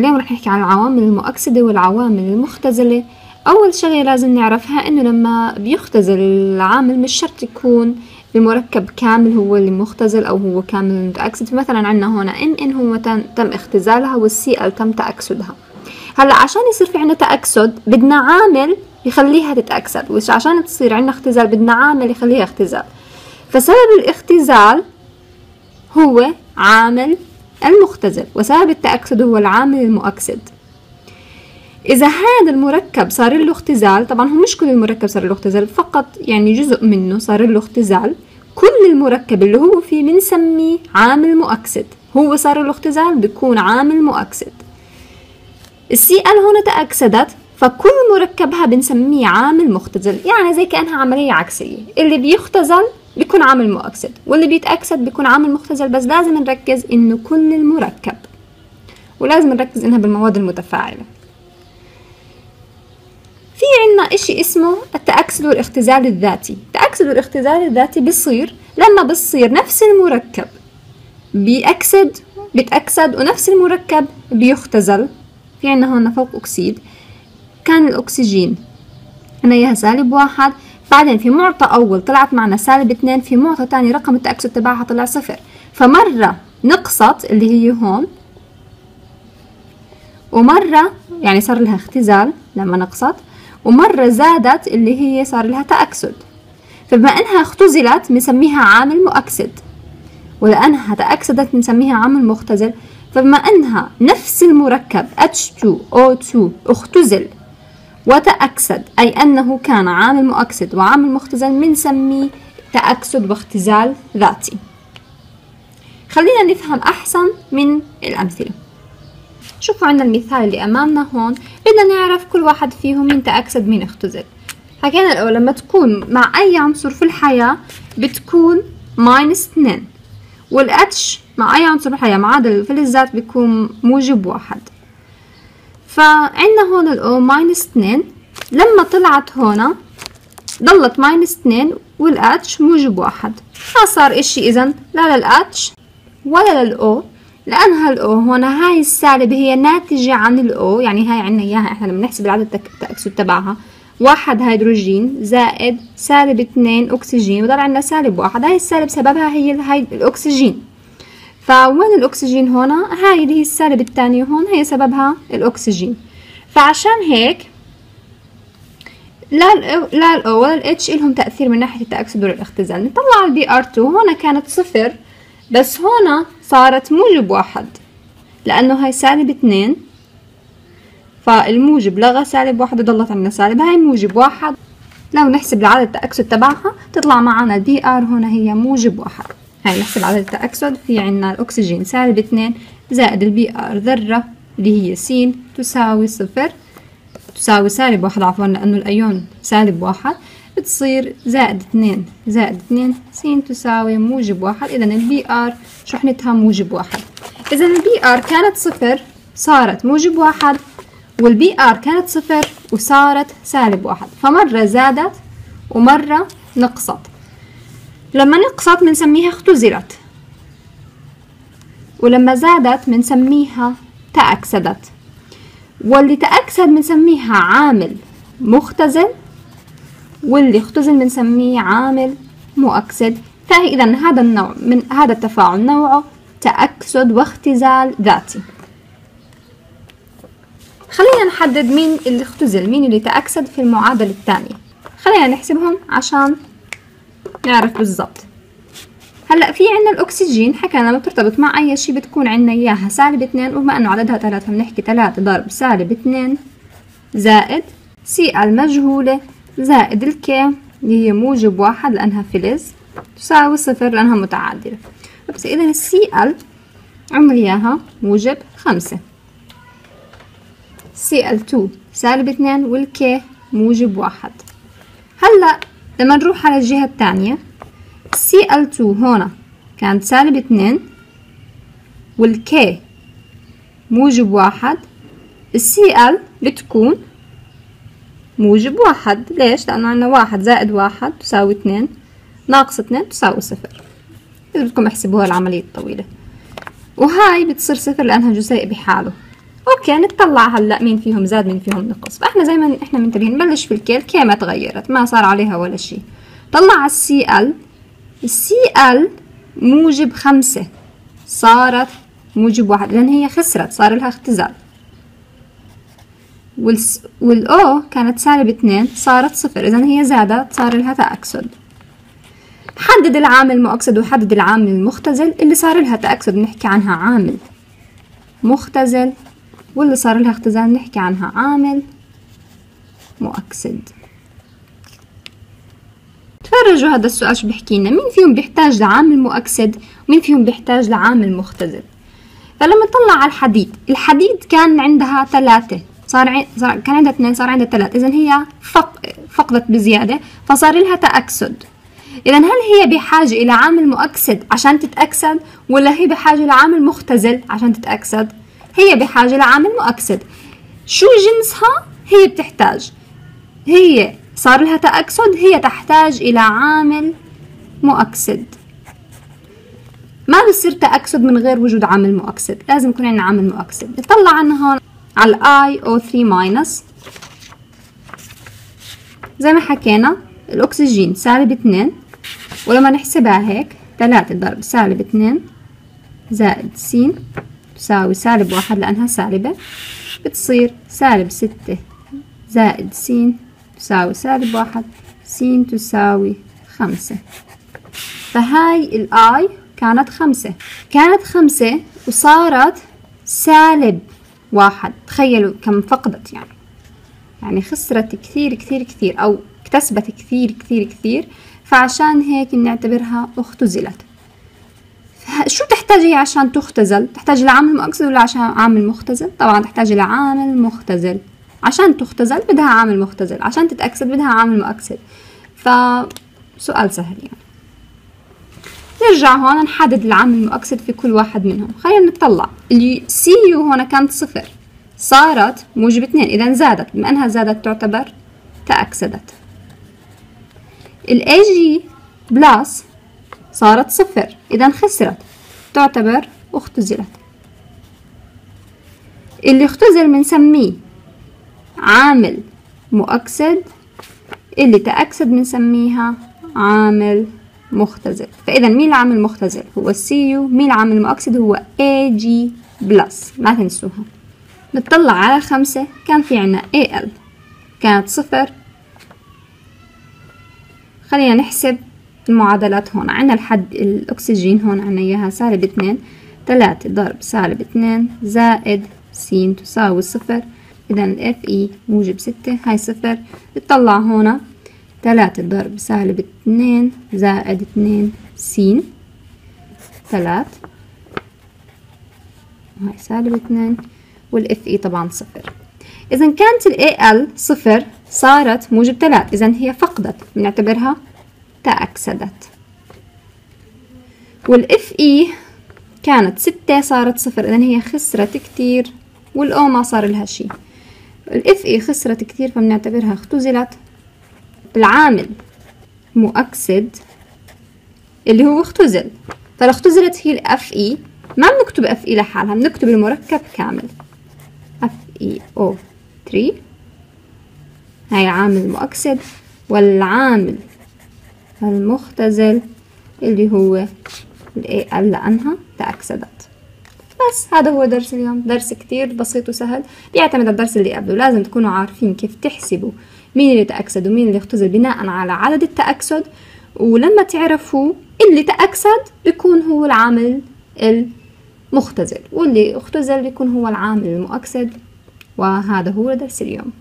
اليوم رح نحكي عن العوامل المؤكسدة والعوامل المختزلة. أول شغلة لازم نعرفها إنه لما بيختزل العامل مش شرط يكون المركب كامل هو اللي مختزل أو هو كامل متأكسد. فمثلا عندنا هون إن إن هو تم اختزالها والسي ال تم تأكسدها. هلأ عشان يصير في عندنا تأكسد بدنا عامل يخليها تتأكسد. وش عشان تصير عندنا اختزال بدنا عامل يخليها اختزال. فسبب الاختزال هو عامل المختزل وسبب التأكسد هو العامل المؤكسد. إذا هذا المركب صار له اختزال طبعا هو مش كل المركب صار له اختزال فقط يعني جزء منه صار له اختزال. كل المركب اللي هو فيه بنسميه عامل مؤكسد. هو صار له اختزال بيكون عامل مؤكسد. السي ال هون تأكسدت فكل مركبها بنسميه عامل مختزل يعني زي كأنها عملية عكسية. اللي بيختزل بيكون عامل مؤكسد واللي بيتأكسد بيكون عامل مختزل بس لازم نركز إنه كل المركب ولازم نركز إنها بالمواد المتفاعلة. في عنا إشي اسمه التأكسد والاختزال الذاتي. التأكسد والاختزال الذاتي بيصير لما بيصير نفس المركب بيأكسد بيتأكسد ونفس المركب بيختزل. في عنا هون فوق أكسيد كان الأكسجين. هنا إياها سالب واحد. بعدين في معطى أول طلعت معنا سالب اثنين في معطى تاني رقم التأكسد تبعها طلع صفر. فمرة نقصت اللي هي هون ومرة يعني صار لها اختزال لما نقصت ومرة زادت اللي هي صار لها تأكسد. فبما أنها اختزلت بنسميها عامل مؤكسد. ولأنها تأكسدت بنسميها عامل مختزل فبما أنها نفس المركب H2O2 اختزل وتأكسد أي أنه كان عامل مؤكسد وعامل مختزل بنسميه تأكسد واختزال ذاتي. خلينا نفهم أحسن من الأمثلة. شوفوا عندنا المثال اللي أمامنا هون. بدنا نعرف كل واحد فيهم مين تأكسد مين اختزل. حكينا الأول لما تكون مع أي عنصر في الحياة بتكون ماينس 2 والأتش مع أي عنصر في الحياة مع عدد الفلزات بيكون موجب واحد. فعندنا هون ال O minus 2 لما طلعت هون ضلت minus 2 وال H موجب واحد. ما صار إشي إذا لا لل H ولا لل O لأنها ال O هون هاي السالبة هي ناتجة عن ال O يعني هاي عنا إياها إحنا لما نحسب العدد التأكسد تبعها. واحد هيدروجين زائد سالب اثنين أكسجين وضل عندنا سالب واحد. هاي السالب سببها هي هاي الأكسجين. فوين الأكسجين هون هاي اللي هي السالب الثانية هون هي سببها الأكسجين. فعشان هيك لا ال O لا ولا ال H إلهم تأثير من ناحية التأكسد والاختزال. نطلع ال Br2 هون كانت صفر بس هون صارت موجب واحد لأنه هاي سالب اثنين. فالموجب لغى سالب واحد وضلت عندنا سالب. هاي موجب واحد. لو نحسب العدد التأكسد تبعها تطلع معنا ال Br هنا هي موجب واحد. نحسب عدد التأكسد في عنا الأكسجين سالب اثنين زائد ال Br ذرة اللي هي س تساوي صفر. تساوي سالب واحد عفوا لأنه الأيون سالب واحد. بتصير زائد اثنين زائد اثنين س تساوي موجب واحد. إذا ال Br شحنتها موجب واحد؟ إذا ال Br كانت صفر صارت موجب واحد. وال Br كانت صفر وصارت سالب واحد. فمرة زادت ومرة نقصت. لما نقصت بنسميها اختزلت. ولما زادت بنسميها تأكسدت. واللي تأكسد بنسميها عامل مختزل واللي اختزل بنسميه عامل مؤكسد. فإذا هذا النوع من هذا التفاعل نوعه تأكسد واختزال ذاتي. خلينا نحدد مين اللي اختزل مين اللي تأكسد في المعادلة الثانية. خلينا نحسبهم عشان نعرف بالضبط. هلأ في عنا الأكسجين حكينا لما بترتبط مع أي شيء بتكون عنا إياها سالب اثنين وبما إنه عددها ثلاثة بنحكي ثلاثة ضرب سالب اثنين زائد س المجهولة زائد ال K اللي هي موجب واحد لأنها فلز تساوي صفر لأنها متعادلة. بس اذا ال Cl عنا إياها موجب خمسة. Cl 2 سالب اثنين وال K موجب واحد. هلأ لما نروح على الجهة الثانية Cl 2 هون كانت سالب اثنين وال K موجب واحد. ال Cl بتكون موجب واحد. ليش؟ لأنه عنا واحد زائد واحد تساوي اثنين. ناقص اثنين تساوي صفر. إذا بدكم احسبوها العملية الطويلة. وهاي بتصير صفر لأنها جزيء بحاله. okay نطلع هلا. مين فيهم زاد مين فيهم نقص. فإحنا زي ما إحنا منتبهين نبلش في ال K ال K ما تغيرت ما صار عليها ولا شيء. طلع ال Cl. ال Cl موجب خمسة. صارت موجب واحد لأن هي خسرت صار لها اختزال. والس... وال O كانت سالب اثنين صارت صفر. إذا هي زادت صار لها تأكسد. حدد العامل المؤكسد وحدد العامل المختزل اللي صار لها تأكسد. نحكي عنها عامل مختزل. واللي صار لها اختزال نحكي عنها. عامل مؤكسد. تفرجوا هذا السؤال شو بيحكي لنا مين فيهم بيحتاج لعامل مؤكسد؟ ومين فيهم بيحتاج لعامل مختزل فلما نطلع على الحديد الحديد كان عندها ثلاثة. صار, ع... كان عندها اثنين صار عندها ثلاثة. إذا هي فق... فقدت بزيادة فصار لها تأكسد. إذا هل هي بحاجة إلى عامل مؤكسد عشان تتأكسد ولا هي بحاجة لعامل مختزل عشان تتأكسد؟ هي بحاجة لعامل مؤكسد. شو جنسها؟ هي بتحتاج. هي صار لها تأكسد هي تحتاج إلى عامل مؤكسد. ما بصير تأكسد من غير وجود عامل مؤكسد. لازم يكون عندنا عامل مؤكسد. نطلع عنها هون على ال IO 3 minus زي ما حكينا الأكسجين سالب اتنين ولما نحسبها هيك تلاتة ضرب سالب اتنين زائد س تساوي سالب واحد لأنها سالبة بتصير سالب ستة زائد س تساوي سالب واحد س تساوي خمسة. فهاي ال I كانت خمسة. كانت خمسة وصارت سالب واحد. تخيلوا كم فقدت يعني. يعني خسرت كثير كثير كثير أو اكتسبت كثير كثير كثير فعشان هيك نعتبرها اختزلت. شو تحتاج هي عشان تختزل؟ تحتاج لعامل مؤكسد ولا عشان عامل مختزل؟ طبعا تحتاج لعامل مختزل. عشان تختزل بدها عامل مختزل عشان تتأكسد بدها عامل مؤكسد فسؤال سهل يعني. نرجع هون نحدد العامل المؤكسد في كل واحد منهم. خلينا نطلع. اللي سي يو هون كانت صفر. صارت موجب اثنين. إذا زادت. بما أنها زادت تعتبر تأكسدت. ال Ag plus صارت صفر. إذا خسرت. تعتبر اختزلت. اللي اختزل بنسميه عامل مؤكسد اللي تأكسد بنسميها عامل مختزل. فإذا مين العامل المختزل؟ هو السي يو مين العامل المؤكسد؟ هو Ag plus ما تنسوها. نطلع على خمسة. كان في عنا ال كانت صفر. خلينا نحسب المعادلات هون. عنا الحد الأكسجين هون عنا إياها سالب اثنين تلاتة ضرب سالب اثنين زائد س تساوي صفر. إذا ال Fe موجب ستة هاي صفر. بتطلع هون تلاتة ضرب سالب اثنين زائد اثنين س. تلات هاي سالب اثنين. وال Fe طبعا صفر. إذا كانت ال صفر صارت موجب تلات إذا هي فقدت بنعتبرها تأكسدت وال Fe كانت ستة صارت صفر. إذا هي خسرت كتير وال O ما صار لها شي. ال Fe خسرت كتير فبنعتبرها اختزلت. العامل مؤكسد اللي هو اختزل. فالاختزلت هي ال Fe. ما بنكتب Fe لحالها بنكتب المركب كامل. FeO 3 هاي عامل مؤكسد والعامل المختزل اللي هو الاي ال لأنها تأكسدت بس هذا هو درس اليوم. درس كتير بسيط وسهل. بيعتمد على الدرس اللي قبله. لازم تكونوا عارفين كيف تحسبوا. مين اللي تأكسد ومين اللي اختزل بناء على عدد التأكسد. ولما تعرفوا اللي تأكسد بيكون هو العامل المختزل واللي اختزل بيكون هو العامل المؤكسد. وهذا هو درس اليوم.